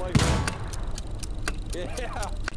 life. Yeah.